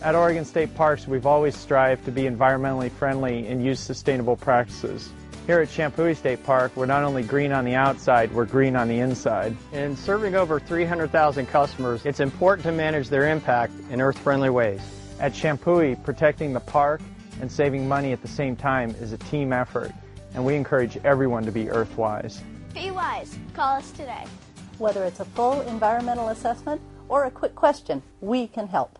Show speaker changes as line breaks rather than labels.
At Oregon State Parks, we've always strived to be environmentally friendly and use sustainable practices. Here at Champoeg State Park, we're not only green on the outside, we're green on the inside.
In serving over 300,000 customers, it's important to manage their impact in earth-friendly ways.
At Champoeg, protecting the park and saving money at the same time is a team effort, and we encourage everyone to be earthwise.
Be wise. Call us today.
Whether it's a full environmental assessment or a quick question, we can help.